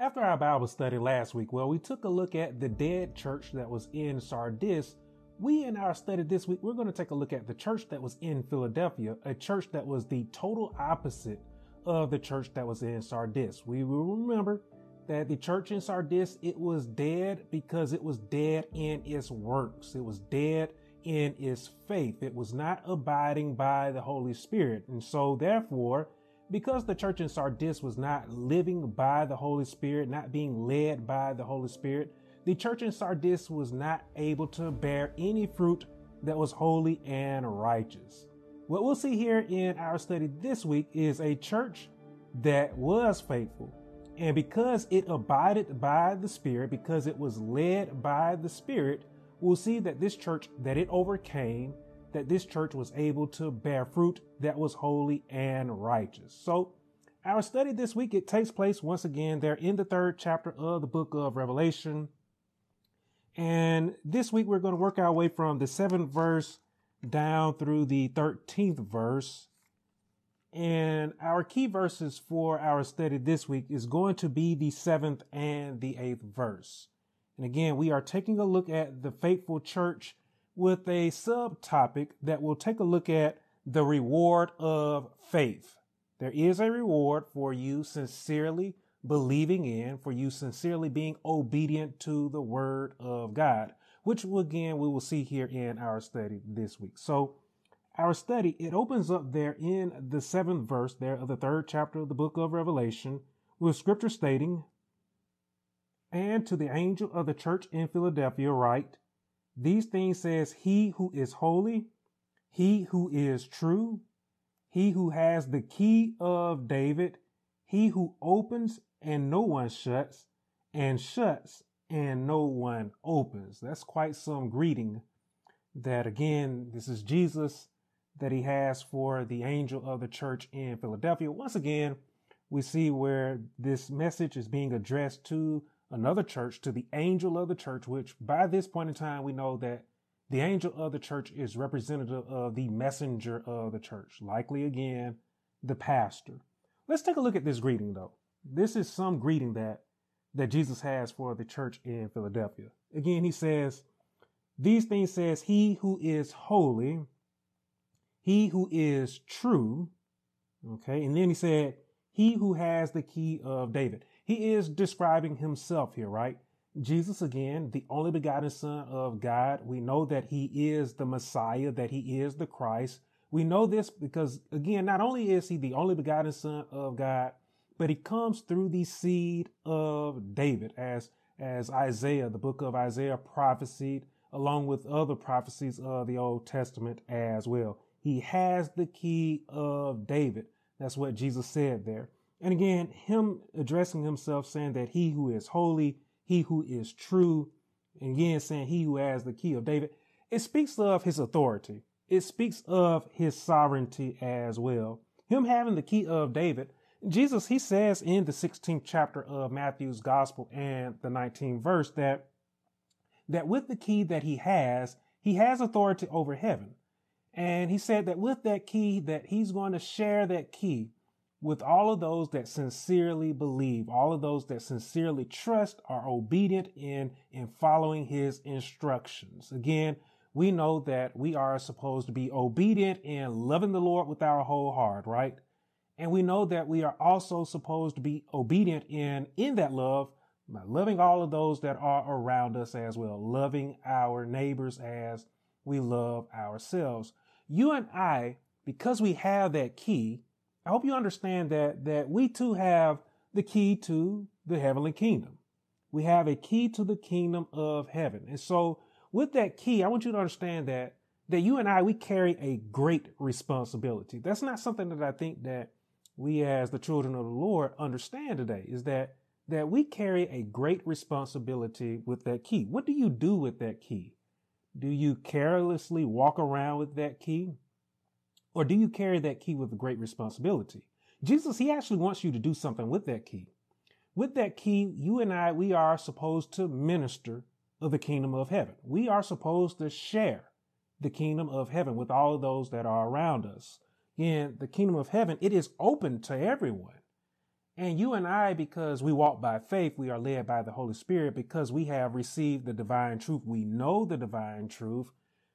After our Bible study last week, well, we took a look at the dead church that was in Sardis. We, in our study this week, we're going to take a look at the church that was in Philadelphia, a church that was the total opposite of the church that was in Sardis. We will remember that the church in Sardis, it was dead because it was dead in its works. It was dead in its faith. It was not abiding by the Holy Spirit. And so therefore, because the church in Sardis was not living by the Holy Spirit, not being led by the Holy Spirit, the church in Sardis was not able to bear any fruit that was holy and righteous. What we'll see here in our study this week is a church that was faithful. And because it abided by the Spirit, because it was led by the Spirit, we'll see that this church, that it overcame that this church was able to bear fruit that was holy and righteous. So our study this week, it takes place once again there in the third chapter of the book of Revelation. And this week we're going to work our way from the seventh verse down through the 13th verse. And our key verses for our study this week is going to be the seventh and the eighth verse. And again, we are taking a look at the faithful church with a subtopic that will take a look at the reward of faith. There is a reward for you sincerely believing in, for you sincerely being obedient to the word of God, which again, we will see here in our study this week. So our study, it opens up there in the seventh verse there of the third chapter of the book of Revelation with scripture stating, and to the angel of the church in Philadelphia write, these things says he who is holy, he who is true, he who has the key of David, he who opens and no one shuts, and shuts and no one opens. That's quite some greeting that again, this is Jesus that he has for the angel of the church in Philadelphia. Once again, we see where this message is being addressed to another church to the angel of the church, which by this point in time, we know that the angel of the church is representative of the messenger of the church, likely again, the pastor. Let's take a look at this greeting though. This is some greeting that, that Jesus has for the church in Philadelphia. Again, he says, these things says he who is holy, he who is true. Okay. And then he said, he who has the key of David. He is describing himself here, right? Jesus again, the only begotten son of God. We know that he is the Messiah, that he is the Christ. We know this because again, not only is he the only begotten son of God, but he comes through the seed of David as, as Isaiah, the book of Isaiah prophesied along with other prophecies of the Old Testament as well. He has the key of David. That's what Jesus said there. And again, him addressing himself saying that he who is holy, he who is true, and again saying he who has the key of David, it speaks of his authority. It speaks of his sovereignty as well. Him having the key of David, Jesus, he says in the 16th chapter of Matthew's gospel and the 19th verse that, that with the key that he has, he has authority over heaven. And he said that with that key, that he's going to share that key with all of those that sincerely believe, all of those that sincerely trust, are obedient in, in following his instructions. Again, we know that we are supposed to be obedient in loving the Lord with our whole heart, right? And we know that we are also supposed to be obedient in, in that love by loving all of those that are around us as well, loving our neighbors as we love ourselves. You and I, because we have that key, I hope you understand that, that we too have the key to the heavenly kingdom. We have a key to the kingdom of heaven. And so with that key, I want you to understand that, that you and I, we carry a great responsibility. That's not something that I think that we as the children of the Lord understand today is that, that we carry a great responsibility with that key. What do you do with that key? Do you carelessly walk around with that key? Or do you carry that key with a great responsibility? Jesus, he actually wants you to do something with that key. With that key, you and I, we are supposed to minister of the kingdom of heaven. We are supposed to share the kingdom of heaven with all of those that are around us. In the kingdom of heaven, it is open to everyone. And you and I, because we walk by faith, we are led by the Holy Spirit, because we have received the divine truth, we know the divine truth,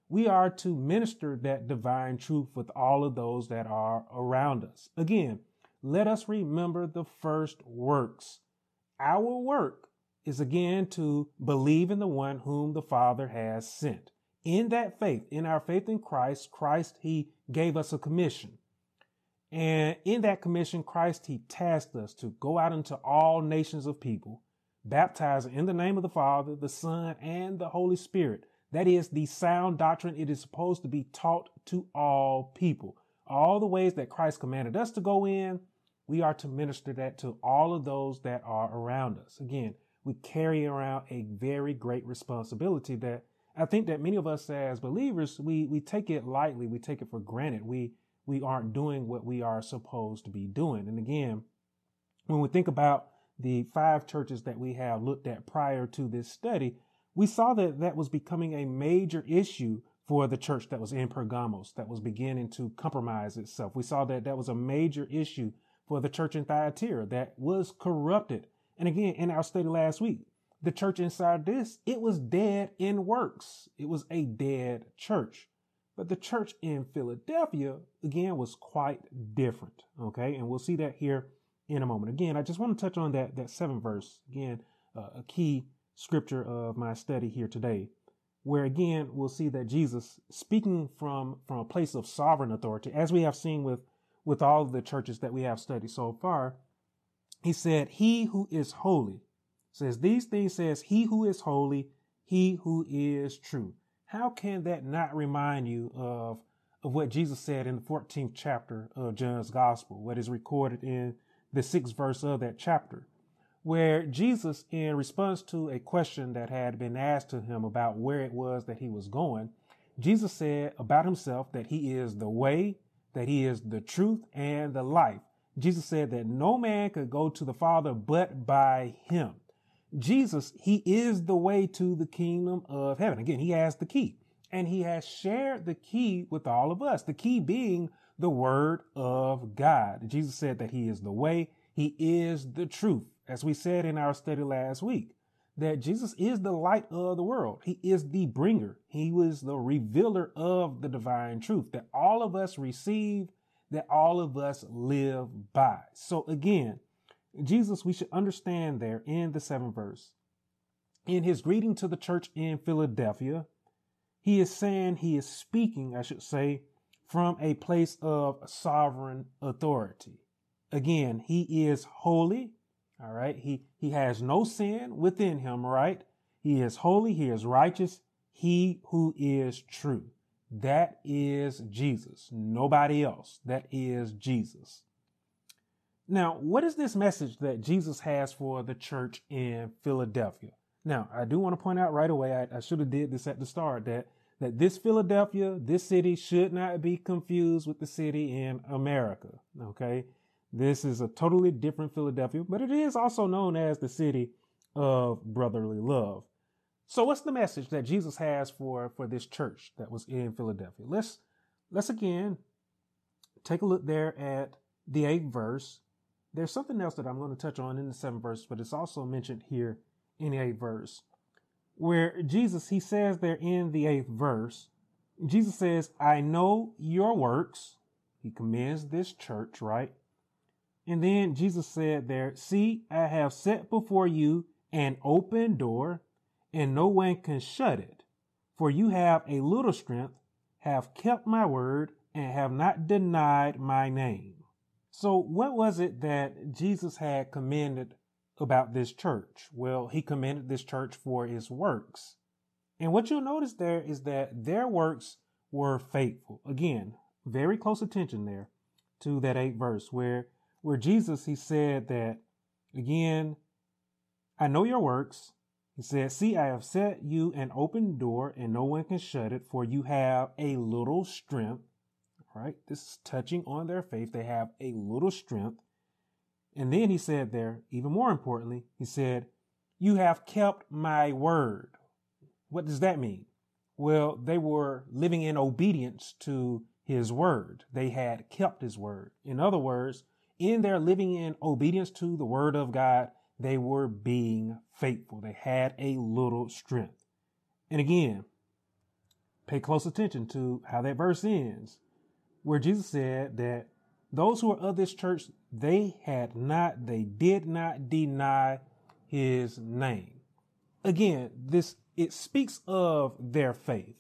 we are to minister that divine truth with all of those that are around us. Again, let us remember the first works. Our work is again to believe in the one whom the Father has sent. In that faith, in our faith in Christ, Christ, He gave us a commission. And in that commission, Christ, He tasked us to go out into all nations of people, baptizing in the name of the Father, the Son, and the Holy Spirit. That is the sound doctrine. It is supposed to be taught to all people. All the ways that Christ commanded us to go in, we are to minister that to all of those that are around us. Again, we carry around a very great responsibility that I think that many of us as believers, we, we take it lightly. We take it for granted. We, we aren't doing what we are supposed to be doing. And again, when we think about the five churches that we have looked at prior to this study, we saw that that was becoming a major issue for the church that was in Pergamos, that was beginning to compromise itself. We saw that that was a major issue for the church in Thyatira that was corrupted. And again, in our study last week, the church in Sardis, it was dead in works. It was a dead church. But the church in Philadelphia, again, was quite different. Okay. And we'll see that here in a moment. Again, I just want to touch on that, that seventh verse. Again, uh, a key scripture of my study here today, where again, we'll see that Jesus speaking from, from a place of sovereign authority, as we have seen with, with all of the churches that we have studied so far, he said, he who is holy says these things says he who is holy, he who is true. How can that not remind you of, of what Jesus said in the 14th chapter of John's gospel, what is recorded in the sixth verse of that chapter? Where Jesus, in response to a question that had been asked to him about where it was that he was going, Jesus said about himself that he is the way, that he is the truth and the life. Jesus said that no man could go to the Father but by him. Jesus, he is the way to the kingdom of heaven. Again, he has the key and he has shared the key with all of us. The key being the word of God. Jesus said that he is the way. He is the truth as we said in our study last week, that Jesus is the light of the world. He is the bringer. He was the revealer of the divine truth that all of us receive, that all of us live by. So again, Jesus, we should understand there in the seventh verse, in his greeting to the church in Philadelphia, he is saying, he is speaking, I should say, from a place of sovereign authority. Again, he is holy. All right. He, he has no sin within him, right? He is holy. He is righteous. He who is true. That is Jesus. Nobody else. That is Jesus. Now, what is this message that Jesus has for the church in Philadelphia? Now, I do want to point out right away, I, I should have did this at the start, that, that this Philadelphia, this city should not be confused with the city in America. Okay. This is a totally different Philadelphia, but it is also known as the city of brotherly love. So what's the message that Jesus has for, for this church that was in Philadelphia? Let's, let's again take a look there at the eighth verse. There's something else that I'm going to touch on in the seventh verse, but it's also mentioned here in the eighth verse where Jesus, he says there in the eighth verse, Jesus says, I know your works. He commends this church, right? And then Jesus said there, See, I have set before you an open door, and no one can shut it. For you have a little strength, have kept my word, and have not denied my name. So, what was it that Jesus had commended about this church? Well, he commended this church for its works. And what you'll notice there is that their works were faithful. Again, very close attention there to that eighth verse where where Jesus, he said that, again, I know your works. He said, See, I have set you an open door and no one can shut it, for you have a little strength. Right? This is touching on their faith. They have a little strength. And then he said there, even more importantly, he said, You have kept my word. What does that mean? Well, they were living in obedience to his word. They had kept his word. In other words, in their living in obedience to the word of God, they were being faithful. They had a little strength. And again, pay close attention to how that verse ends, where Jesus said that those who are of this church, they had not, they did not deny his name. Again, this, it speaks of their faith,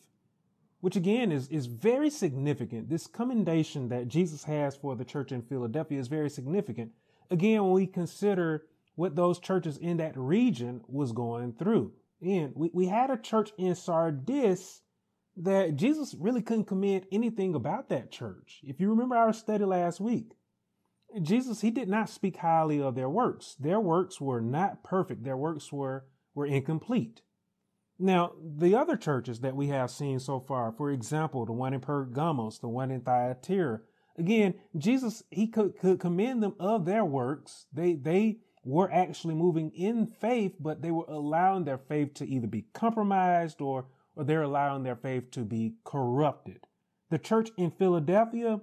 which again is, is very significant. This commendation that Jesus has for the church in Philadelphia is very significant. Again, when we consider what those churches in that region was going through. And we, we had a church in Sardis that Jesus really couldn't commend anything about that church. If you remember our study last week, Jesus, he did not speak highly of their works. Their works were not perfect. Their works were, were incomplete. Now, the other churches that we have seen so far, for example, the one in Pergamos, the one in Thyatira, again, Jesus, he could, could commend them of their works. They, they were actually moving in faith, but they were allowing their faith to either be compromised or, or they're allowing their faith to be corrupted. The church in Philadelphia,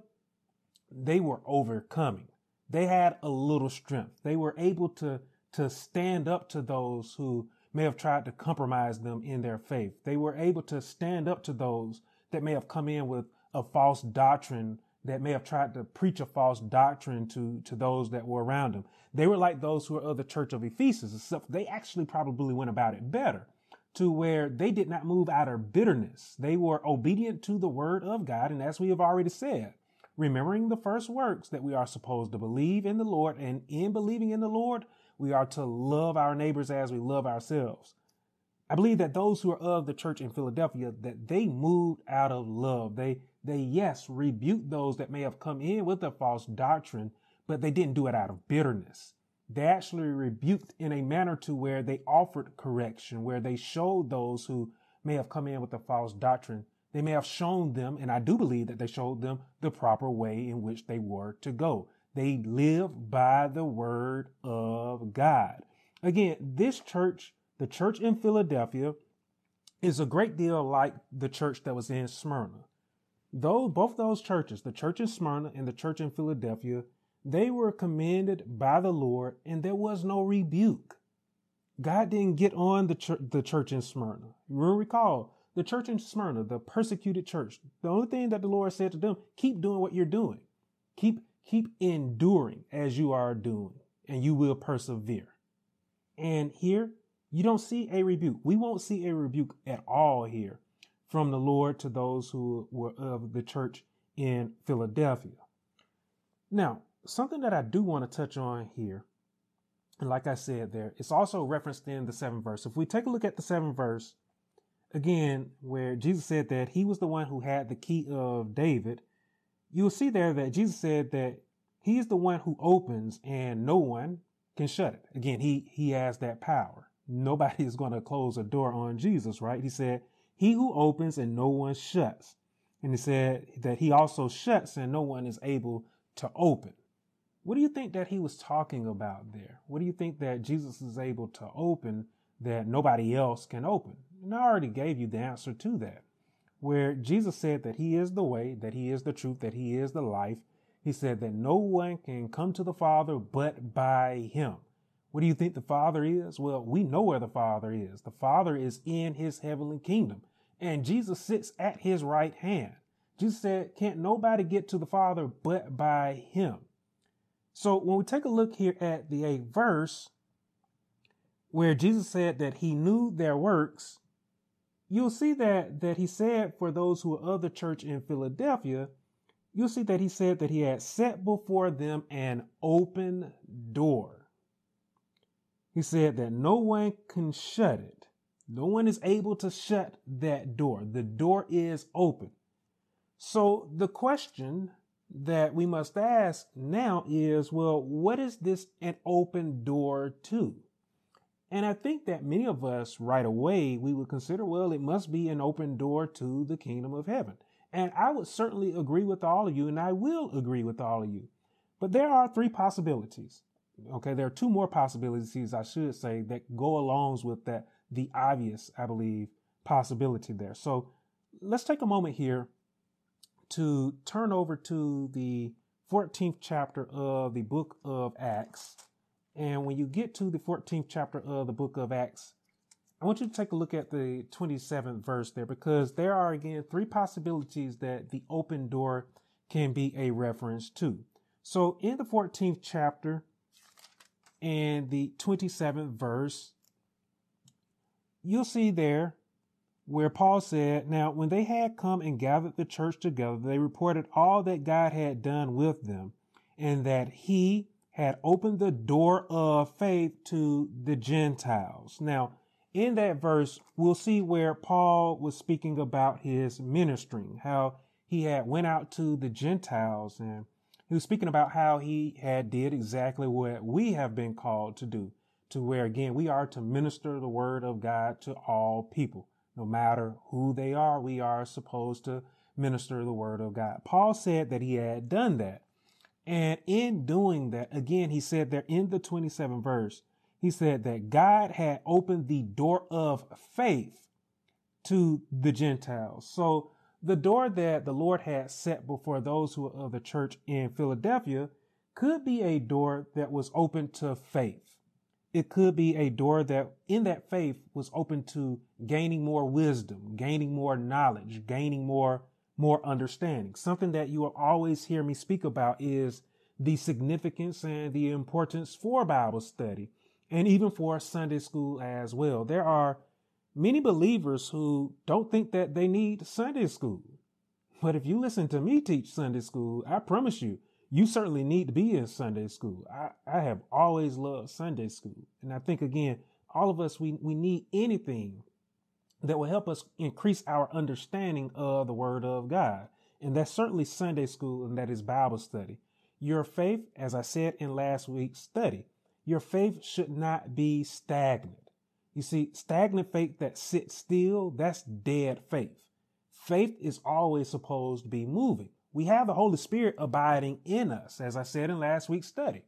they were overcoming. They had a little strength. They were able to, to stand up to those who may have tried to compromise them in their faith. They were able to stand up to those that may have come in with a false doctrine that may have tried to preach a false doctrine to, to those that were around them. They were like those who were of the church of Ephesus, except they actually probably went about it better to where they did not move out of bitterness. They were obedient to the word of God. And as we have already said, remembering the first works that we are supposed to believe in the Lord and in believing in the Lord, we are to love our neighbors as we love ourselves. I believe that those who are of the church in Philadelphia, that they moved out of love. They, they, yes, rebuked those that may have come in with a false doctrine, but they didn't do it out of bitterness. They actually rebuked in a manner to where they offered correction, where they showed those who may have come in with a false doctrine. They may have shown them, and I do believe that they showed them the proper way in which they were to go. They live by the word of God. Again, this church the church in Philadelphia is a great deal like the church that was in Smyrna. Though both those churches, the church in Smyrna and the church in Philadelphia, they were commended by the Lord and there was no rebuke. God didn't get on the, church, the church in Smyrna. You recall the church in Smyrna, the persecuted church. The only thing that the Lord said to them, keep doing what you're doing. Keep, keep enduring as you are doing and you will persevere. And here you don't see a rebuke. We won't see a rebuke at all here from the Lord to those who were of the church in Philadelphia. Now, something that I do want to touch on here, and like I said there, it's also referenced in the seventh verse. If we take a look at the seventh verse, again, where Jesus said that he was the one who had the key of David, you will see there that Jesus said that he is the one who opens and no one can shut it. Again, he, he has that power nobody is going to close a door on Jesus, right? He said, He who opens and no one shuts. And he said that he also shuts and no one is able to open. What do you think that he was talking about there? What do you think that Jesus is able to open that nobody else can open? And I already gave you the answer to that, where Jesus said that he is the way, that he is the truth, that he is the life. He said that no one can come to the Father but by him. What do you think the Father is? Well, we know where the Father is. The Father is in his heavenly kingdom, and Jesus sits at his right hand. Jesus said, Can't nobody get to the Father but by him. So when we take a look here at the eighth verse, where Jesus said that he knew their works, you'll see that, that he said for those who are of the church in Philadelphia, you'll see that he said that he had set before them an open door. He said that no one can shut it. No one is able to shut that door. The door is open. So the question that we must ask now is, well, what is this an open door to? And I think that many of us right away, we would consider, well, it must be an open door to the kingdom of heaven. And I would certainly agree with all of you, and I will agree with all of you. But there are three possibilities. Okay, there are two more possibilities, I should say, that go along with that, the obvious, I believe, possibility there. So let's take a moment here to turn over to the 14th chapter of the book of Acts. And when you get to the 14th chapter of the book of Acts, I want you to take a look at the 27th verse there because there are again three possibilities that the open door can be a reference to. So in the 14th chapter and the 27th verse, you'll see there where Paul said, Now, when they had come and gathered the church together, they reported all that God had done with them and that he had opened the door of faith to the Gentiles. Now, in that verse, we'll see where Paul was speaking about his ministering, how he had went out to the Gentiles and he was speaking about how he had did exactly what we have been called to do, to where again, we are to minister the word of God to all people. No matter who they are, we are supposed to minister the word of God. Paul said that he had done that. And in doing that, again, he said there in the 27th verse, he said that God had opened the door of faith to the Gentiles. So the door that the Lord had set before those who are of the church in Philadelphia could be a door that was open to faith. It could be a door that in that faith was open to gaining more wisdom, gaining more knowledge, gaining more more understanding. Something that you will always hear me speak about is the significance and the importance for Bible study and even for Sunday school as well. There are many believers who don't think that they need Sunday school. But if you listen to me teach Sunday school, I promise you, you certainly need to be in Sunday school. I, I have always loved Sunday school. And I think again, all of us, we, we need anything that will help us increase our understanding of the Word of God. And that's certainly Sunday school and that is Bible study. Your faith, as I said in last week's study, your faith should not be stagnant. You see, stagnant faith that sits still, that's dead faith. Faith is always supposed to be moving. We have the Holy Spirit abiding in us, as I said in last week's study.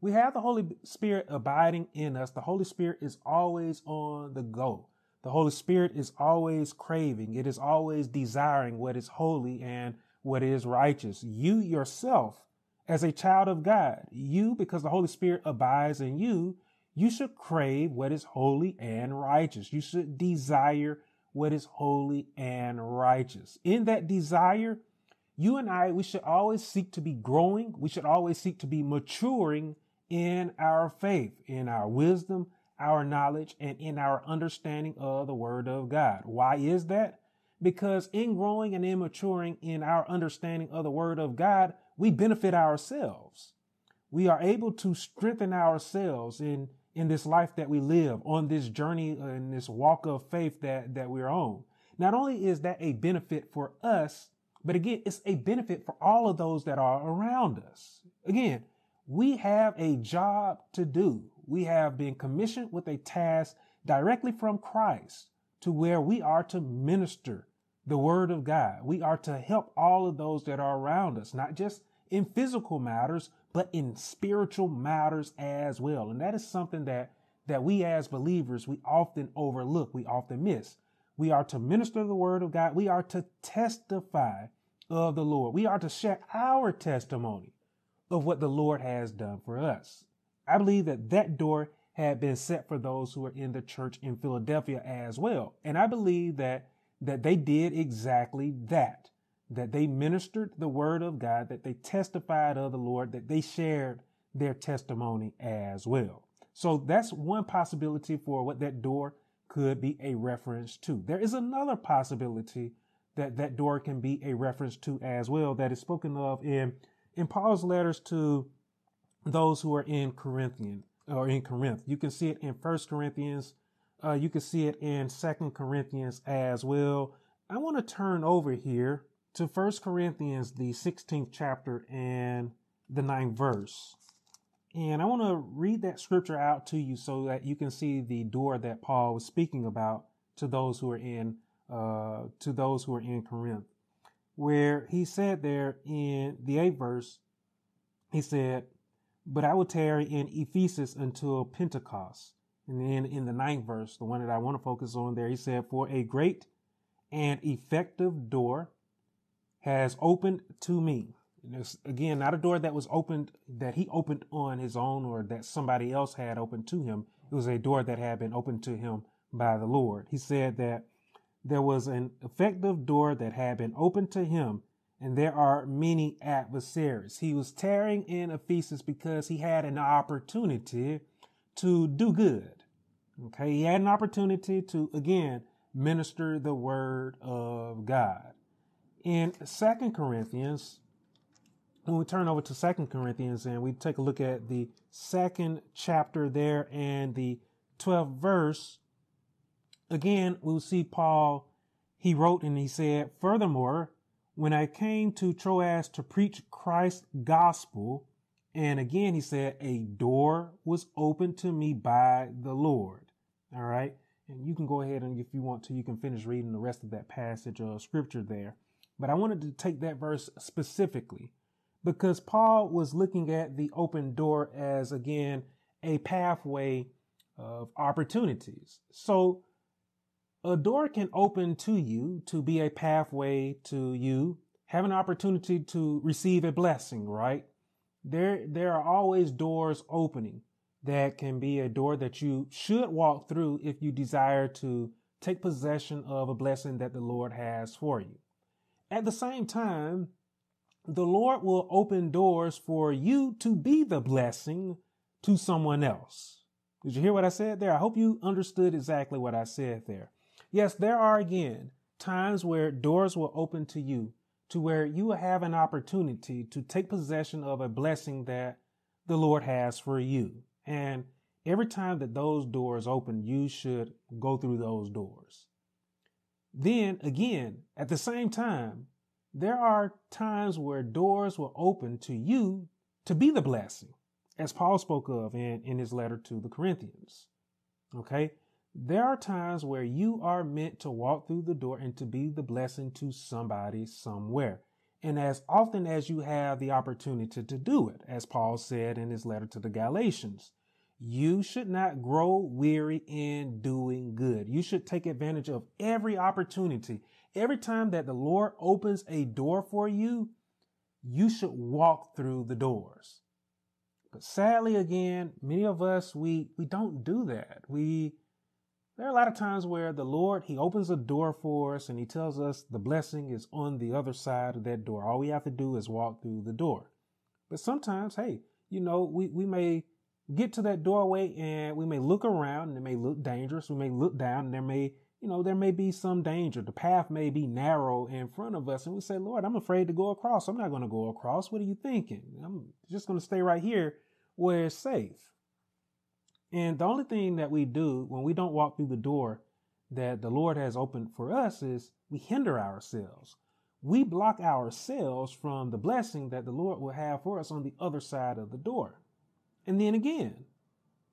We have the Holy Spirit abiding in us. The Holy Spirit is always on the go. The Holy Spirit is always craving. It is always desiring what is holy and what is righteous. You yourself, as a child of God, you, because the Holy Spirit abides in you, you should crave what is holy and righteous. You should desire what is holy and righteous. In that desire, you and I, we should always seek to be growing. We should always seek to be maturing in our faith, in our wisdom, our knowledge and in our understanding of the word of God. Why is that? Because in growing and in maturing in our understanding of the word of God, we benefit ourselves. We are able to strengthen ourselves in, in this life that we live, on this journey, in this walk of faith that, that we're on. Not only is that a benefit for us, but again, it's a benefit for all of those that are around us. Again, we have a job to do. We have been commissioned with a task directly from Christ to where we are to minister the word of God. We are to help all of those that are around us, not just in physical matters, but in spiritual matters as well. And that is something that, that we as believers, we often overlook. We often miss. We are to minister the word of God. We are to testify of the Lord. We are to share our testimony of what the Lord has done for us. I believe that that door had been set for those who were in the church in Philadelphia as well. And I believe that that they did exactly that. That they ministered the word of God, that they testified of the Lord, that they shared their testimony as well. So that's one possibility for what that door could be a reference to. There is another possibility that that door can be a reference to as well that is spoken of in in Paul's letters to those who are in Corinthian or in Corinth. You can see it in First Corinthians. Uh, you can see it in Second Corinthians as well. I want to turn over here to First Corinthians, the 16th chapter and the ninth verse. And I want to read that scripture out to you so that you can see the door that Paul was speaking about to those who are in uh, to those who are in Corinth where he said there in the eighth verse, he said, But I will tarry in Ephesus until Pentecost. And then in the ninth verse, the one that I want to focus on there, he said, For a great and effective door has opened to me, again, not a door that was opened, that he opened on his own or that somebody else had opened to him. It was a door that had been opened to him by the Lord. He said that there was an effective door that had been opened to him, and there are many adversaries. He was tearing in Ephesus because he had an opportunity to do good. Okay, he had an opportunity to again minister the word of God. In Second Corinthians, when we turn over to Second Corinthians and we take a look at the second chapter there and the 12th verse, again, we'll see Paul, he wrote and he said, Furthermore, when I came to Troas to preach Christ's gospel, and again, he said, a door was opened to me by the Lord. All right. And you can go ahead and if you want to, you can finish reading the rest of that passage of scripture there. But I wanted to take that verse specifically because Paul was looking at the open door as again a pathway of opportunities. So a door can open to you to be a pathway to you have an opportunity to receive a blessing, right? There, there are always doors opening that can be a door that you should walk through if you desire to take possession of a blessing that the Lord has for you. At the same time, the Lord will open doors for you to be the blessing to someone else. Did you hear what I said there? I hope you understood exactly what I said there. Yes, there are again times where doors will open to you to where you will have an opportunity to take possession of a blessing that the Lord has for you. And every time that those doors open, you should go through those doors. Then again, at the same time, there are times where doors will open to you to be the blessing, as Paul spoke of in, in his letter to the Corinthians. Okay. There are times where you are meant to walk through the door and to be the blessing to somebody somewhere. And as often as you have the opportunity to do it, as Paul said in his letter to the Galatians, you should not grow weary in doing good. You should take advantage of every opportunity every time that the Lord opens a door for you, you should walk through the doors. But sadly, again, many of us, we, we don't do that. We, there are a lot of times where the Lord, He opens a door for us and He tells us the blessing is on the other side of that door. All we have to do is walk through the door. But sometimes, hey, you know, we, we may get to that doorway and we may look around and it may look dangerous. We may look down and there may you know, there may be some danger. The path may be narrow in front of us. And we say, Lord, I'm afraid to go across. I'm not going to go across. What are you thinking? I'm just going to stay right here where it's safe. And the only thing that we do when we don't walk through the door that the Lord has opened for us is we hinder ourselves. We block ourselves from the blessing that the Lord will have for us on the other side of the door. And then again,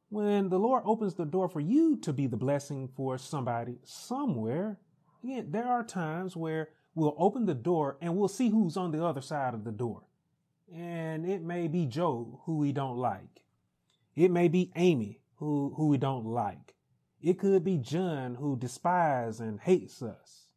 when the Lord opens the door for you to be the blessing for somebody somewhere, again, there are times where we'll open the door and we'll see who's on the other side of the door. And it may be Joe, who we don't like. It may be Amy, who, who we don't like. It could be John, who despises and hates us.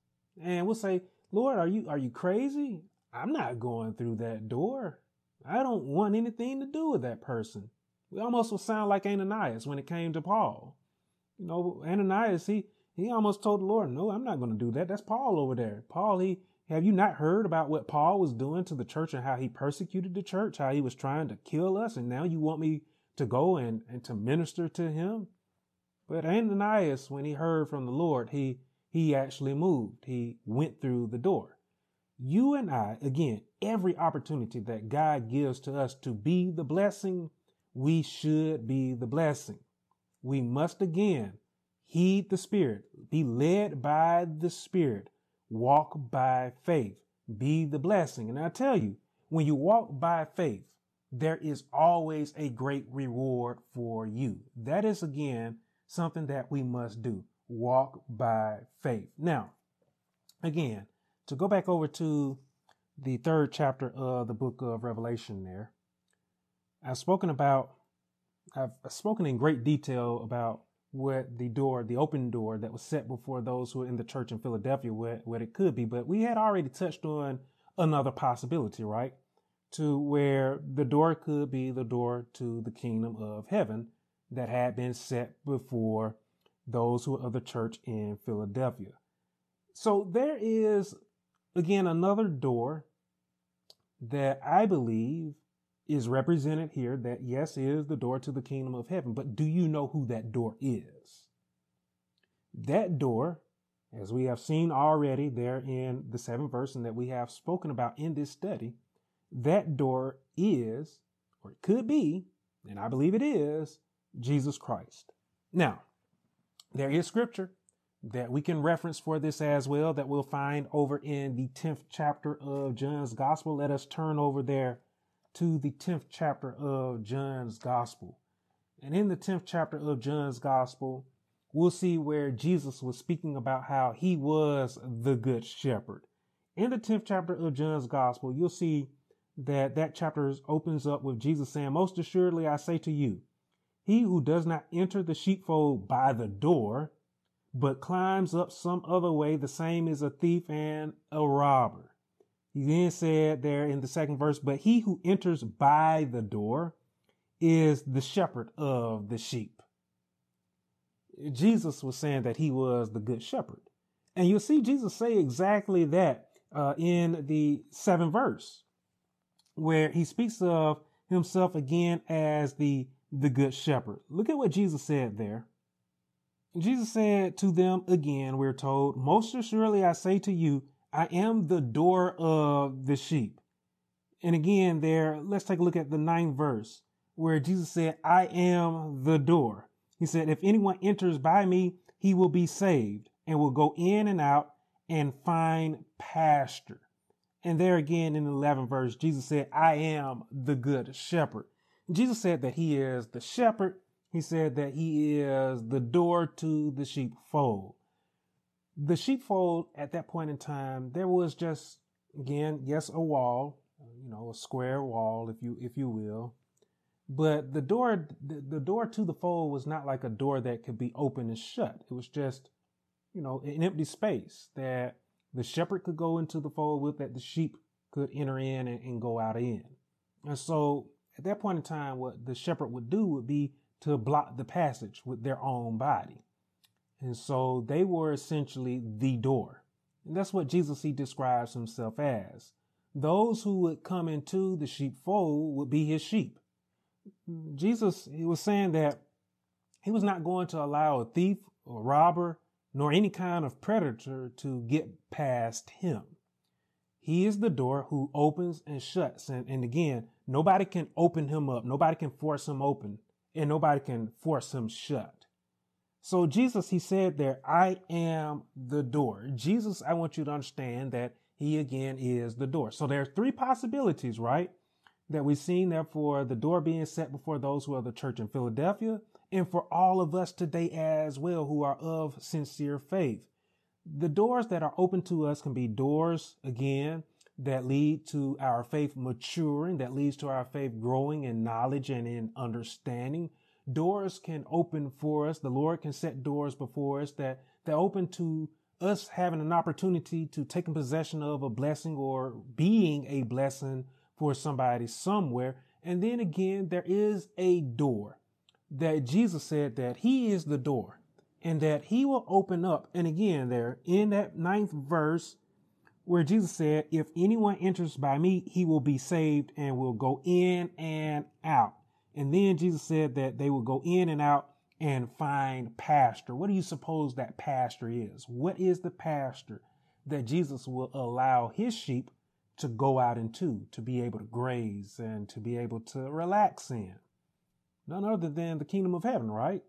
And we'll say, Lord, are you, are you crazy? I'm not going through that door. I don't want anything to do with that person. We almost would sound like Ananias when it came to Paul. You know, Ananias, he, he almost told the Lord, no, I'm not going to do that. That's Paul over there. Paul, he, have you not heard about what Paul was doing to the church and how he persecuted the church, how he was trying to kill us? And now you want me to go and, and to minister to him? But Ananias, when he heard from the Lord, he, he actually moved. He went through the door. You and I, again, every opportunity that God gives to us to be the blessing we should be the blessing. We must again heed the Spirit, be led by the Spirit, walk by faith, be the blessing. And I tell you, when you walk by faith, there is always a great reward for you. That is again something that we must do. Walk by faith. Now, again, to go back over to the third chapter of the book of Revelation there, I've spoken about, I've spoken in great detail about what the door, the open door that was set before those who were in the church in Philadelphia, what, what it could be. But we had already touched on another possibility, right? To where the door could be the door to the kingdom of heaven that had been set before those who are of the church in Philadelphia. So there is, again, another door that I believe is represented here that, yes, is the door to the kingdom of heaven. But do you know who that door is? That door, as we have seen already there in the seventh verse and that we have spoken about in this study, that door is, or it could be, and I believe it is, Jesus Christ. Now, there is scripture that we can reference for this as well that we'll find over in the 10th chapter of John's Gospel. Let us turn over there to the 10th chapter of John's Gospel. And in the 10th chapter of John's Gospel, we'll see where Jesus was speaking about how he was the good shepherd. In the 10th chapter of John's Gospel, you'll see that that chapter opens up with Jesus saying, Most assuredly, I say to you, he who does not enter the sheepfold by the door, but climbs up some other way, the same is a thief and a robber. He then said there in the second verse, but he who enters by the door is the shepherd of the sheep. Jesus was saying that he was the good shepherd. And you'll see Jesus say exactly that uh, in the seventh verse, where he speaks of himself again as the the good shepherd. Look at what Jesus said there. Jesus said to them again, we're told, Most assuredly I say to you, I am the door of the sheep. And again, there, let's take a look at the ninth verse where Jesus said, I am the door. He said, If anyone enters by me, he will be saved and will go in and out and find pasture. And there again in the 11th verse, Jesus said, I am the good shepherd. Jesus said that he is the shepherd. He said that he is the door to the sheepfold. The sheepfold at that point in time, there was just, again, yes, a wall, you know, a square wall, if you, if you will. But the door, the, the door to the fold was not like a door that could be open and shut. It was just, you know, an empty space that the shepherd could go into the fold with, that the sheep could enter in and, and go out in. And so at that point in time, what the shepherd would do would be to block the passage with their own body. And so they were essentially the door. And that's what Jesus he describes himself as. Those who would come into the sheepfold would be his sheep. Jesus he was saying that he was not going to allow a thief or robber nor any kind of predator to get past him. He is the door who opens and shuts. And, and again, nobody can open him up. Nobody can force him open and nobody can force him shut. So Jesus, he said there, I am the door. Jesus, I want you to understand that he again is the door. So there are three possibilities, right? That we've seen there for the door being set before those who are the church in Philadelphia and for all of us today as well who are of sincere faith the doors that are open to us can be doors, again, that lead to our faith maturing, that leads to our faith growing in knowledge and in understanding. Doors can open for us. The Lord can set doors before us that, that open to us having an opportunity to take possession of a blessing or being a blessing for somebody somewhere. And then again, there is a door that Jesus said that he is the door and that he will open up. And again, there in that ninth verse where Jesus said, if anyone enters by me, he will be saved and will go in and out. And then Jesus said that they will go in and out and find pasture. What do you suppose that pasture is? What is the pasture that Jesus will allow his sheep to go out into, to be able to graze and to be able to relax in? None other than the kingdom of heaven, right?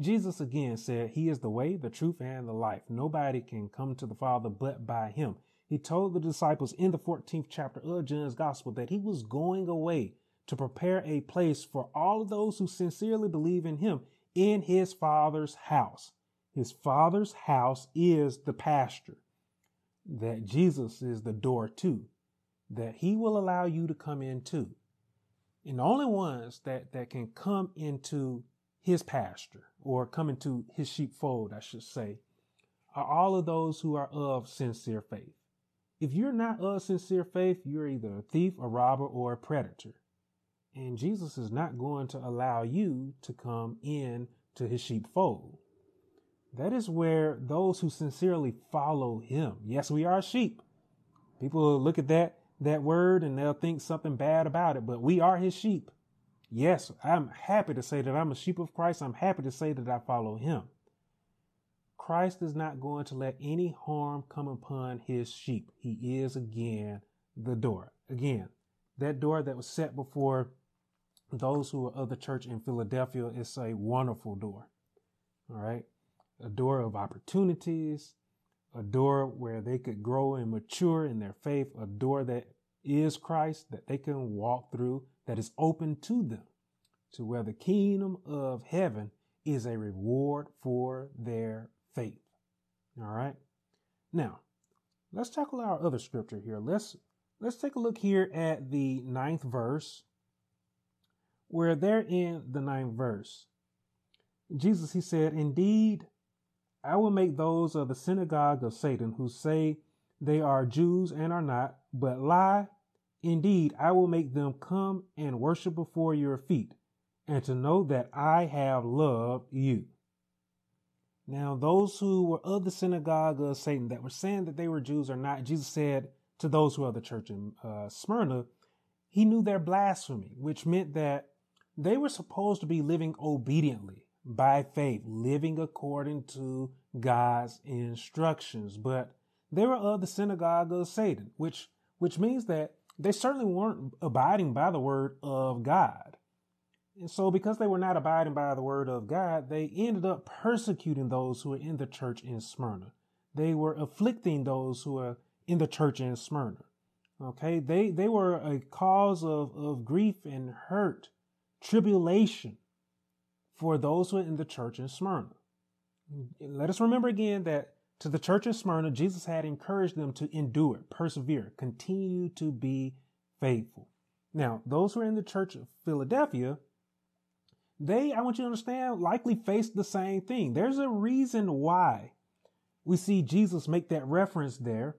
Jesus again said, He is the way, the truth, and the life. Nobody can come to the Father but by Him. He told the disciples in the 14th chapter of John's Gospel that He was going away to prepare a place for all of those who sincerely believe in Him in His Father's house. His Father's house is the pasture that Jesus is the door to, that He will allow you to come into. And the only ones that, that can come into his pasture or come into his sheepfold, I should say, are all of those who are of sincere faith. if you're not of sincere faith, you're either a thief, a robber, or a predator. And Jesus is not going to allow you to come in to his sheepfold. That is where those who sincerely follow him. Yes, we are sheep. People look at that that word and they'll think something bad about it, but we are his sheep. Yes, I'm happy to say that I'm a sheep of Christ. I'm happy to say that I follow him. Christ is not going to let any harm come upon his sheep. He is again the door. Again, that door that was set before those who are of the church in Philadelphia is a wonderful door. All right. A door of opportunities, a door where they could grow and mature in their faith, a door that is Christ that they can walk through that is open to them to where the kingdom of heaven is a reward for their faith. All right. Now, let's tackle our other scripture here. Let's let's take a look here at the ninth verse, where there in the ninth verse, Jesus he said, Indeed, I will make those of the synagogue of Satan who say they are Jews and are not, but lie. Indeed, I will make them come and worship before your feet, and to know that I have loved you. Now, those who were of the synagogue of Satan that were saying that they were Jews or not, Jesus said to those who are the church in uh, Smyrna, he knew their blasphemy, which meant that they were supposed to be living obediently by faith, living according to God's instructions. But they were of the synagogue of Satan, which which means that they certainly weren't abiding by the word of God. And so because they were not abiding by the word of God, they ended up persecuting those who were in the church in Smyrna. They were afflicting those who were in the church in Smyrna. Okay, they they were a cause of, of grief and hurt, tribulation for those who are in the church in Smyrna. Let us remember again that to the church in Smyrna, Jesus had encouraged them to endure, persevere, continue to be faithful. Now, those who are in the church of Philadelphia, they, I want you to understand, likely faced the same thing. There's a reason why we see Jesus make that reference there.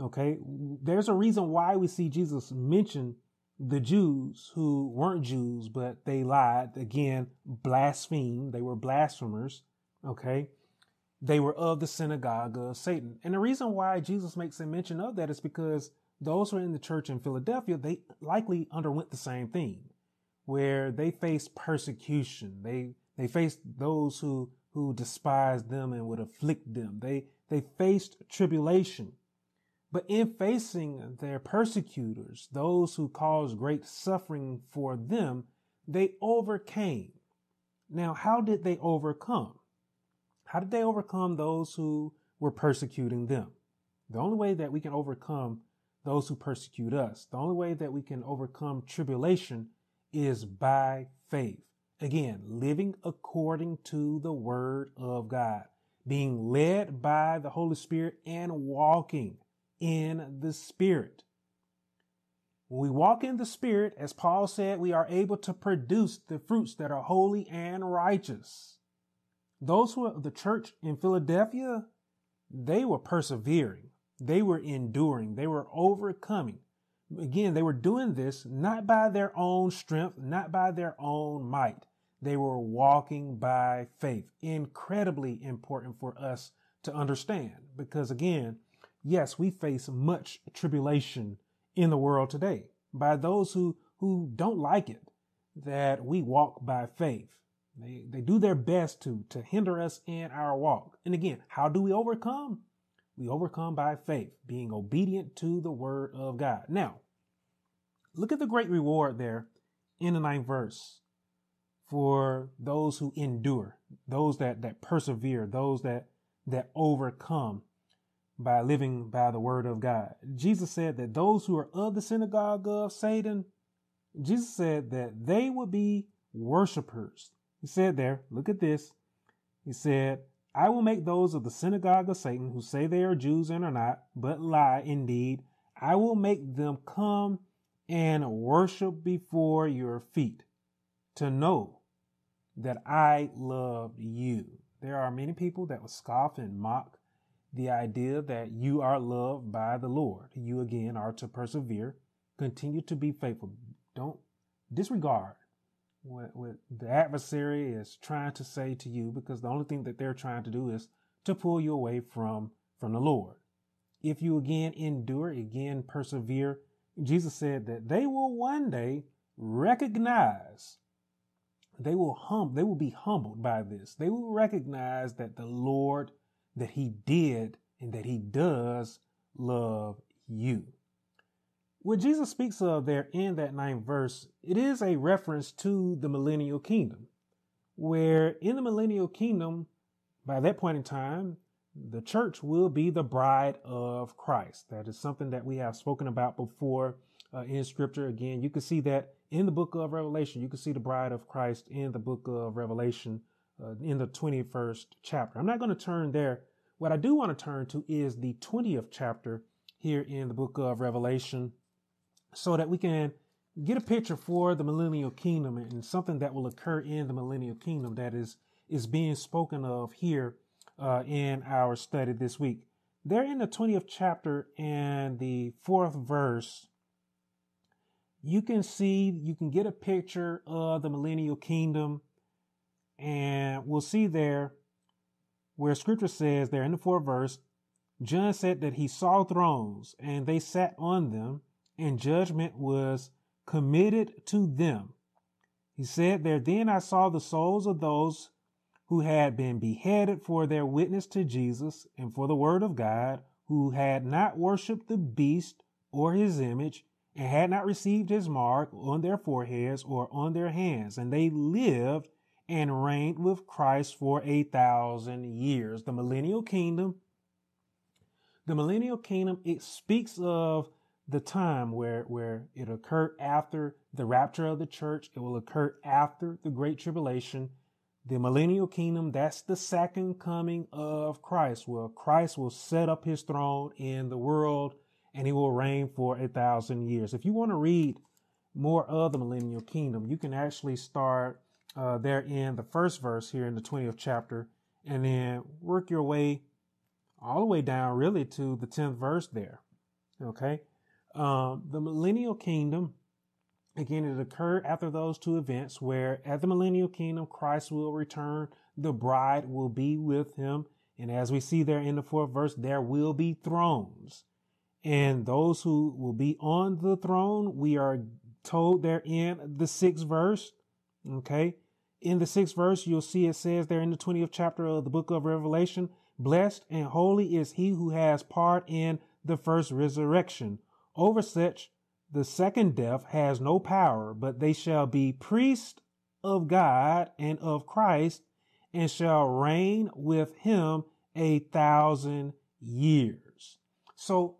Okay. There's a reason why we see Jesus mention the Jews who weren't Jews, but they lied, again, blasphemed. They were blasphemers. Okay. They were of the synagogue of Satan. And the reason why Jesus makes a mention of that is because those who are in the church in Philadelphia, they likely underwent the same thing where they faced persecution. They, they faced those who, who despised them and would afflict them. They, they faced tribulation. But in facing their persecutors, those who caused great suffering for them, they overcame. Now, how did they overcome? How did they overcome those who were persecuting them? The only way that we can overcome those who persecute us, the only way that we can overcome tribulation is by faith. Again, living according to the word of God, being led by the Holy Spirit and walking in the Spirit. When we walk in the Spirit, as Paul said, we are able to produce the fruits that are holy and righteous. Those who are the church in Philadelphia, they were persevering. They were enduring. They were overcoming. Again, they were doing this not by their own strength, not by their own might. They were walking by faith. Incredibly important for us to understand because again, yes, we face much tribulation in the world today by those who, who don't like it that we walk by faith. They, they do their best to, to hinder us in our walk. And again, how do we overcome? We overcome by faith, being obedient to the word of God. Now, look at the great reward there in the ninth verse for those who endure, those that, that persevere, those that, that overcome by living by the word of God. Jesus said that those who are of the synagogue of Satan, Jesus said that they would be worshipers. He said there, look at this. He said, I will make those of the synagogue of Satan who say they are Jews and are not, but lie indeed. I will make them come and worship before your feet to know that I love you. There are many people that will scoff and mock the idea that you are loved by the Lord. You again are to persevere, continue to be faithful. Don't disregard what, what the adversary is trying to say to you because the only thing that they're trying to do is to pull you away from, from the Lord. If you again endure, again persevere, Jesus said that they will one day recognize they will hum they will be humbled by this. They will recognize that the Lord that he did and that he does love you. What Jesus speaks of there in that ninth verse, it is a reference to the millennial kingdom, where in the millennial kingdom, by that point in time, the church will be the bride of Christ. That is something that we have spoken about before uh, in scripture. Again, you can see that in the book of Revelation. You can see the bride of Christ in the book of Revelation uh, in the 21st chapter. I'm not going to turn there. What I do want to turn to is the 20th chapter here in the book of Revelation so that we can get a picture for the millennial kingdom and something that will occur in the millennial kingdom that is is being spoken of here uh, in our study this week. There in the 20th chapter and the fourth verse, you can see, you can get a picture of the millennial kingdom. And we'll see there where scripture says there in the fourth verse, John said that he saw thrones and they sat on them and judgment was committed to them. He said there, then I saw the souls of those who had been beheaded for their witness to Jesus and for the word of God, who had not worshiped the beast or his image and had not received his mark on their foreheads or on their hands, and they lived and reigned with Christ for a thousand years. The millennial kingdom, the millennial kingdom, it speaks of the time where, where it occurred after the rapture of the church. It will occur after the great tribulation. The millennial kingdom, that's the second coming of Christ, where Christ will set up his throne in the world and he will reign for a thousand years. If you want to read more of the millennial kingdom, you can actually start uh, there in the first verse here in the 20th chapter and then work your way all the way down really to the 10th verse there. Okay. Um, the millennial kingdom, again, it occurred after those two events where at the millennial kingdom, Christ will return. The bride will be with him. And as we see there in the fourth verse, there will be thrones and those who will be on the throne, we are told there in the sixth verse. Okay. In the sixth verse, you'll see it says there in the 20th chapter of the book of Revelation, blessed and holy is he who has part in the first resurrection. Over such, the second death has no power, but they shall be priests of God and of Christ and shall reign with him a thousand years. So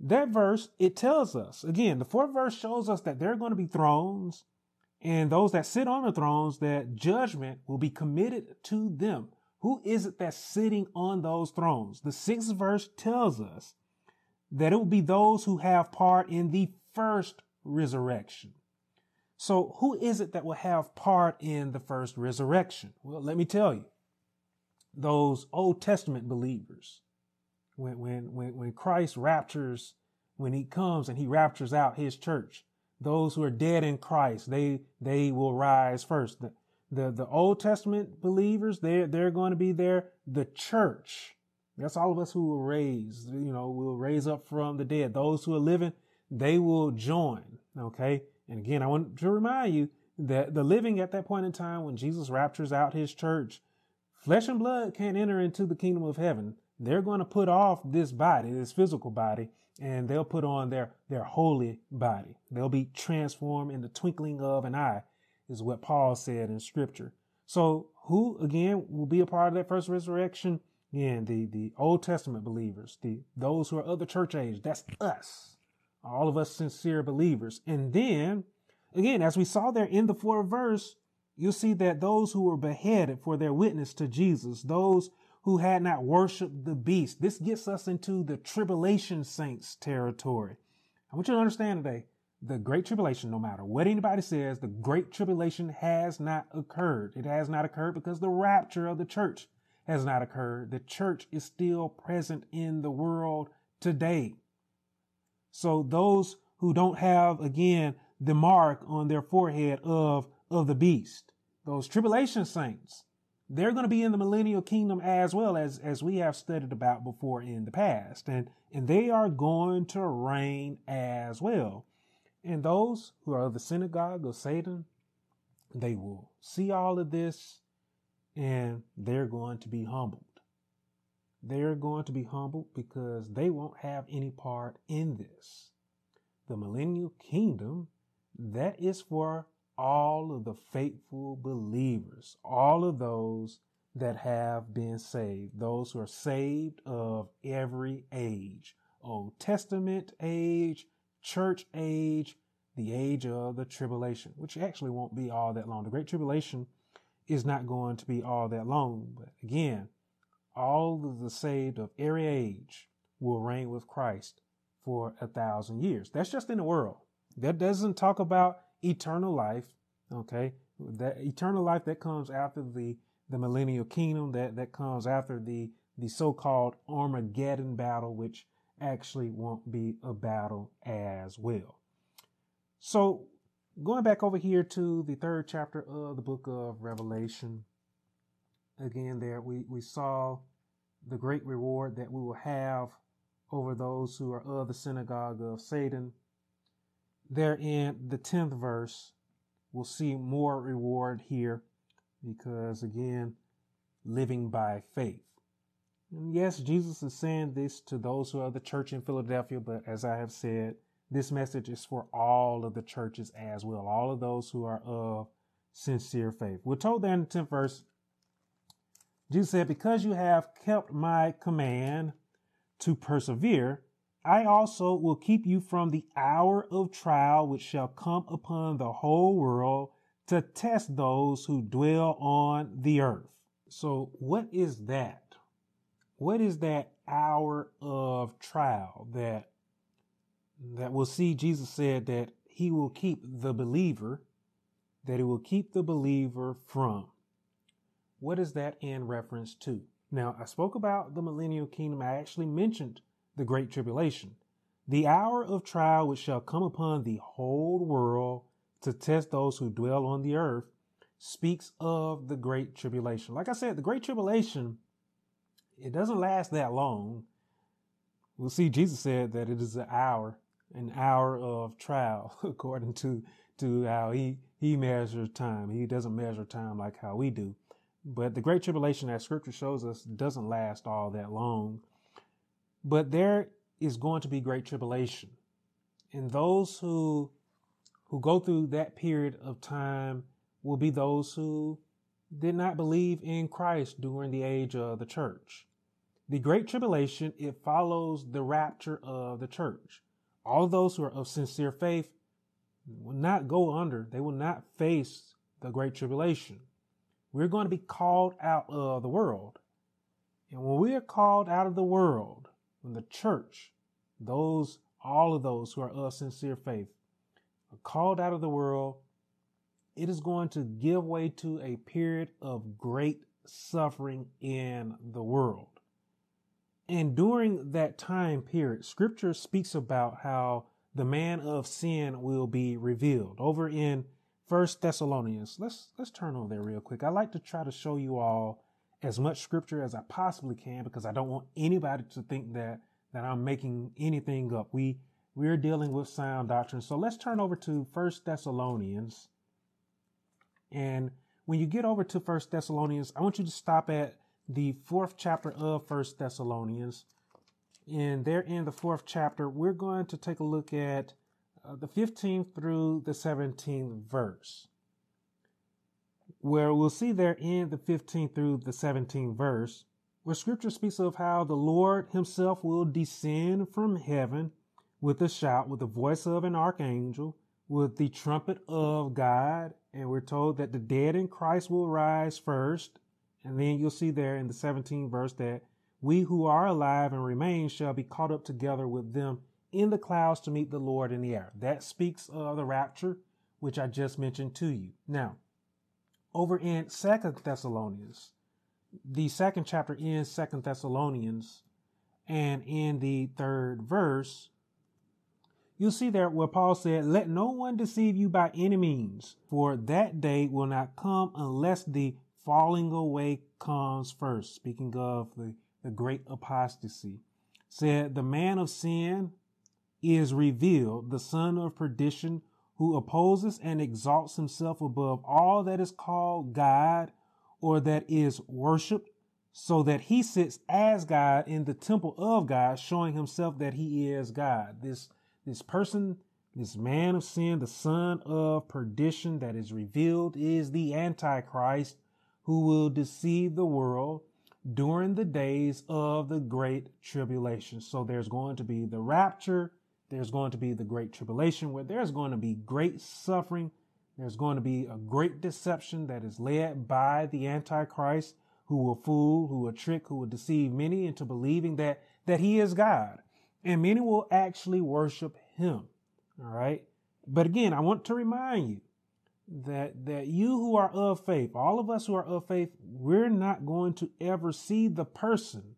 that verse, it tells us again, the fourth verse shows us that there are going to be thrones and those that sit on the thrones, that judgment will be committed to them. Who is it that's sitting on those thrones? The sixth verse tells us that it will be those who have part in the first resurrection. So who is it that will have part in the first resurrection? Well, let me tell you, those Old Testament believers when when when when Christ raptures, when he comes and he raptures out his church, those who are dead in Christ, they they will rise first. The the, the Old Testament believers, they're they're going to be there. The church, that's all of us who will raise, you know, will raise up from the dead. Those who are living, they will join. Okay. And again, I want to remind you that the living at that point in time when Jesus raptures out his church, flesh and blood can't enter into the kingdom of heaven they're going to put off this body, this physical body, and they'll put on their, their holy body. They'll be transformed in the twinkling of an eye, is what Paul said in scripture. So who again will be a part of that first resurrection? Again, the, the Old Testament believers, the those who are of the church age, that's us. All of us sincere believers. And then again, as we saw there in the fourth verse, you'll see that those who were beheaded for their witness to Jesus, those who had not worshiped the beast. This gets us into the tribulation saints territory. I want you to understand today, the great tribulation, no matter what anybody says, the great tribulation has not occurred. It has not occurred because the rapture of the church has not occurred. The church is still present in the world today. So those who don't have, again, the mark on their forehead of, of the beast, those tribulation saints, they're going to be in the millennial kingdom as well as, as we have studied about before in the past. And, and they are going to reign as well. And those who are of the synagogue of Satan, they will see all of this and they're going to be humbled. They're going to be humbled because they won't have any part in this. The millennial kingdom, that is for all of the faithful believers, all of those that have been saved, those who are saved of every age, Old Testament age, church age, the age of the tribulation, which actually won't be all that long. The Great Tribulation is not going to be all that long. But again, all of the saved of every age will reign with Christ for a thousand years. That's just in the world. That doesn't talk about eternal life. Okay. That eternal life that comes after the, the millennial kingdom, that, that comes after the, the so-called Armageddon battle, which actually won't be a battle as well. So going back over here to the third chapter of the book of Revelation, again, there we, we saw the great reward that we will have over those who are of the synagogue of Satan. There in the 10th verse, we'll see more reward here because, again, living by faith. And yes, Jesus is saying this to those who are the church in Philadelphia, but as I have said, this message is for all of the churches as well, all of those who are of sincere faith. We're told there in the 10th verse, Jesus said, Because you have kept my command to persevere, I also will keep you from the hour of trial which shall come upon the whole world to test those who dwell on the earth. So, what is that? What is that hour of trial that that we'll see Jesus said that he will keep the believer, that he will keep the believer from. What is that in reference to? Now, I spoke about the millennial kingdom. I actually mentioned the great tribulation, the hour of trial which shall come upon the whole world to test those who dwell on the earth speaks of the great tribulation. Like I said, the great tribulation, it doesn't last that long. We'll see Jesus said that it is an hour an hour of trial according to to how he he measures time. He doesn't measure time like how we do. But the great tribulation as scripture shows us doesn't last all that long. But there is going to be great tribulation. And those who who go through that period of time will be those who did not believe in Christ during the age of the church. The great tribulation, it follows the rapture of the church all those who are of sincere faith will not go under. They will not face the great tribulation. We're going to be called out of the world. And when we are called out of the world, when the church, those, all of those who are of sincere faith, are called out of the world, it is going to give way to a period of great suffering in the world. And during that time period, scripture speaks about how the man of sin will be revealed. Over in First Thessalonians, let's let's turn over there real quick. I like to try to show you all as much scripture as I possibly can because I don't want anybody to think that that I'm making anything up. We we're dealing with sound doctrine. So let's turn over to First Thessalonians. And when you get over to First Thessalonians, I want you to stop at the fourth chapter of First Thessalonians. And there in the fourth chapter, we're going to take a look at uh, the 15th through the 17th verse, where we'll see there in the 15th through the 17th verse, where scripture speaks of how the Lord himself will descend from heaven with a shout, with the voice of an archangel, with the trumpet of God. And we're told that the dead in Christ will rise first. And then you'll see there in the 17th verse that we who are alive and remain shall be caught up together with them in the clouds to meet the Lord in the air. That speaks of the rapture, which I just mentioned to you. Now, over in Second Thessalonians, the second chapter in Second Thessalonians and in the third verse, you'll see there where Paul said, Let no one deceive you by any means, for that day will not come unless the falling away comes first. Speaking of the, the great apostasy, said, The man of sin is revealed, the son of perdition, who opposes and exalts himself above all that is called God or that is worshiped, so that he sits as God in the temple of God, showing himself that he is God. This this person, this man of sin, the son of perdition that is revealed is the Antichrist who will deceive the world during the days of the great tribulation. So there's going to be the rapture. There's going to be the great tribulation where there's going to be great suffering. There's going to be a great deception that is led by the Antichrist who will fool, who will trick, who will deceive many into believing that, that he is God and many will actually worship him. All right. But again, I want to remind you that, that you who are of faith, all of us who are of faith, we're not going to ever see the person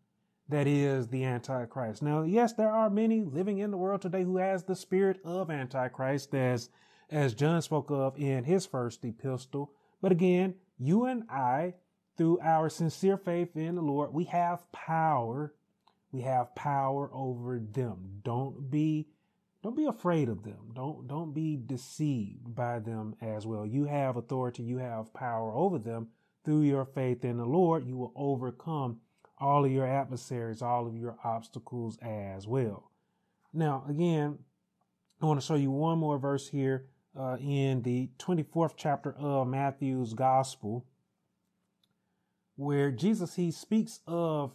that is the Antichrist. Now, yes, there are many living in the world today who has the spirit of Antichrist as, as John spoke of in his first epistle. But again, you and I, through our sincere faith in the Lord, we have power we have power over them. Don't be don't be afraid of them. Don't don't be deceived by them as well. You have authority, you have power over them through your faith in the Lord. You will overcome all of your adversaries, all of your obstacles as well. Now, again, I want to show you one more verse here uh, in the 24th chapter of Matthew's Gospel, where Jesus he speaks of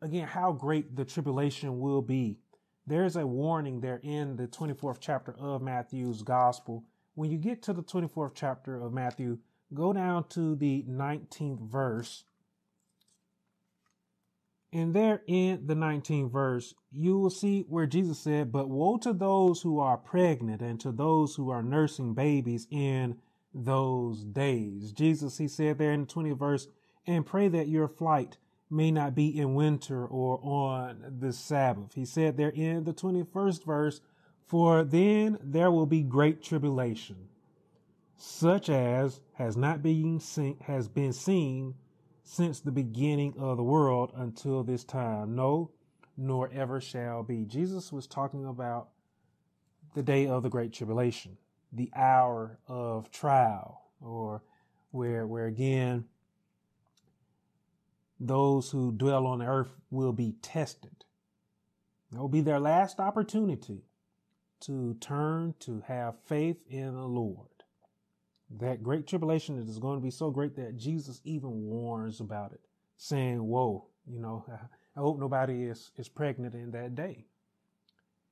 again how great the tribulation will be. There's a warning there in the 24th chapter of Matthew's gospel. When you get to the 24th chapter of Matthew, go down to the 19th verse. And there in the 19th verse, you will see where Jesus said, But woe to those who are pregnant and to those who are nursing babies in those days. Jesus, he said there in the 20th verse, and pray that your flight may not be in winter or on the Sabbath. He said there in the 21st verse, For then there will be great tribulation, such as has not been seen, has been seen since the beginning of the world until this time. No, nor ever shall be. Jesus was talking about the day of the great tribulation, the hour of trial, or where where again those who dwell on earth will be tested. It will be their last opportunity to turn to have faith in the Lord. That great tribulation is going to be so great that Jesus even warns about it, saying, Woe, you know, I hope nobody is, is pregnant in that day.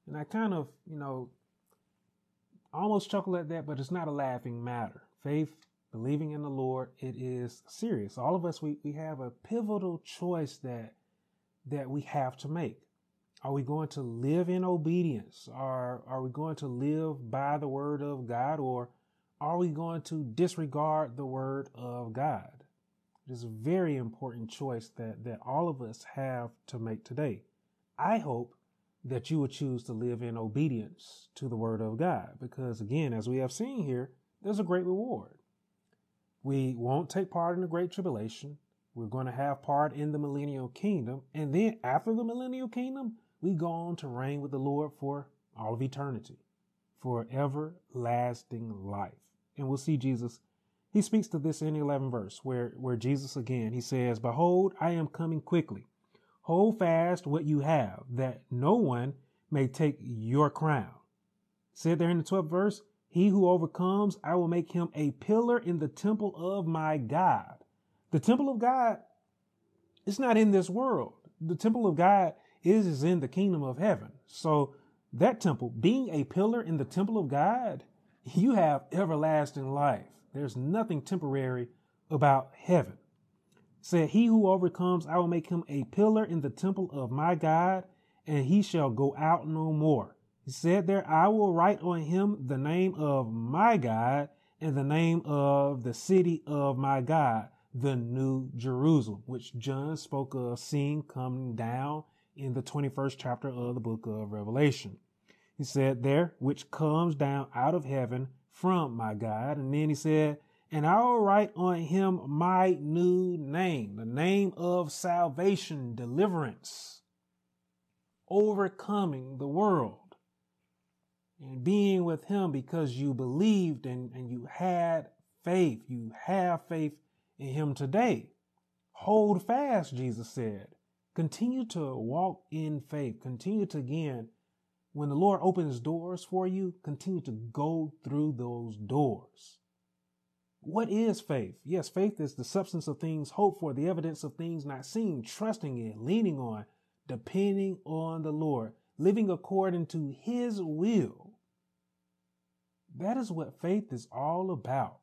And I kind of, you know, almost chuckle at that, but it's not a laughing matter. Faith believing in the Lord, it is serious. All of us, we, we have a pivotal choice that, that we have to make. Are we going to live in obedience? Are, are we going to live by the word of God or are we going to disregard the word of God? It is a very important choice that, that all of us have to make today. I hope that you would choose to live in obedience to the word of God because again, as we have seen here, there's a great reward. We won't take part in the Great Tribulation. We're going to have part in the millennial kingdom. And then after the millennial kingdom, we go on to reign with the Lord for all of eternity, for everlasting life. And we'll see Jesus. He speaks to this in the 11th verse where, where Jesus again, he says, Behold, I am coming quickly. Hold fast what you have, that no one may take your crown. Said there in the 12th verse, he who overcomes, I will make him a pillar in the temple of my God. The temple of God is not in this world. The temple of God is, is in the kingdom of heaven. So that temple, being a pillar in the temple of God, you have everlasting life. There's nothing temporary about heaven. Said, He who overcomes, I will make him a pillar in the temple of my God, and he shall go out no more. He said there, I will write on him the name of my God and the name of the city of my God, the New Jerusalem, which John spoke of seeing coming down in the 21st chapter of the book of Revelation. He said there, which comes down out of heaven from my God. And then he said, and I will write on him my new name, the name of salvation, deliverance, overcoming the world, and being with him because you believed and, and you had faith. You have faith in him today. Hold fast, Jesus said. Continue to walk in faith. Continue to, again, when the Lord opens doors for you, continue to go through those doors. What is faith? Yes, faith is the substance of things hoped for, the evidence of things not seen, trusting in, leaning on, depending on the Lord, living according to his will. That is what faith is all about.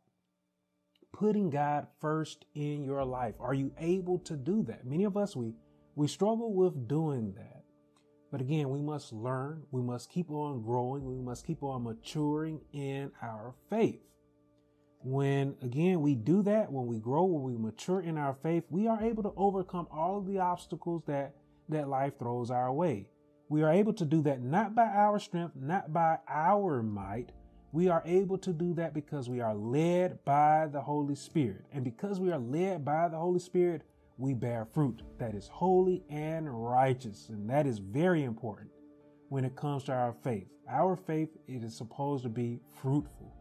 Putting God first in your life. Are you able to do that? Many of us, we, we struggle with doing that. But again, we must learn. We must keep on growing. We must keep on maturing in our faith. When again we do that, when we grow, when we mature in our faith, we are able to overcome all of the obstacles that that life throws our way. We are able to do that not by our strength, not by our might. We are able to do that because we are led by the Holy Spirit. And because we are led by the Holy Spirit, we bear fruit that is holy and righteous. And that is very important when it comes to our faith. Our faith, it is supposed to be fruitful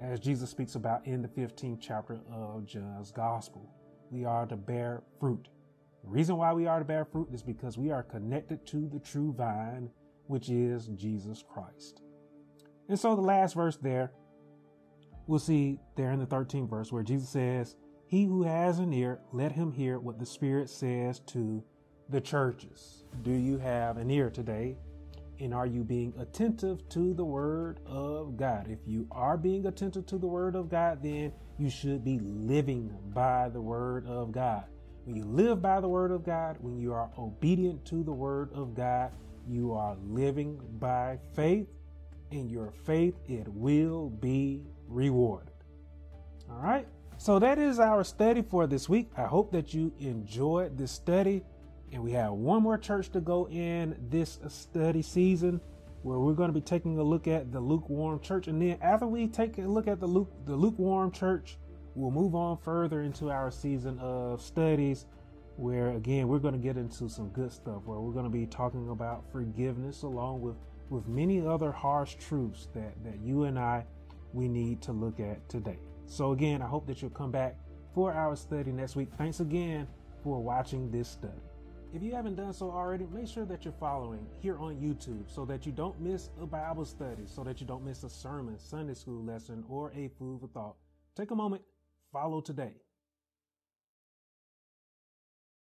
as Jesus speaks about in the 15th chapter of John's Gospel. We are to bear fruit. The reason why we are to bear fruit is because we are connected to the true vine, which is Jesus Christ. And so the last verse there, we'll see there in the 13th verse where Jesus says, He who has an ear, let him hear what the Spirit says to the churches. Do you have an ear today? And are you being attentive to the word of God? If you are being attentive to the word of God, then you should be living by the word of God. When you live by the word of God, when you are obedient to the word of God, you are living by faith, and your faith, it will be rewarded. All right. So that is our study for this week. I hope that you enjoyed this study. And we have one more church to go in this study season where we're going to be taking a look at the lukewarm church. And then after we take a look at the, luke, the lukewarm church, we'll move on further into our season of studies where again we're going to get into some good stuff where we're going to be talking about forgiveness along with with many other harsh truths that that you and I we need to look at today. So again, I hope that you'll come back for our study next week. Thanks again for watching this study. If you haven't done so already, make sure that you're following here on YouTube so that you don't miss a Bible study, so that you don't miss a sermon, Sunday school lesson, or a food for thought. Take a moment, follow today.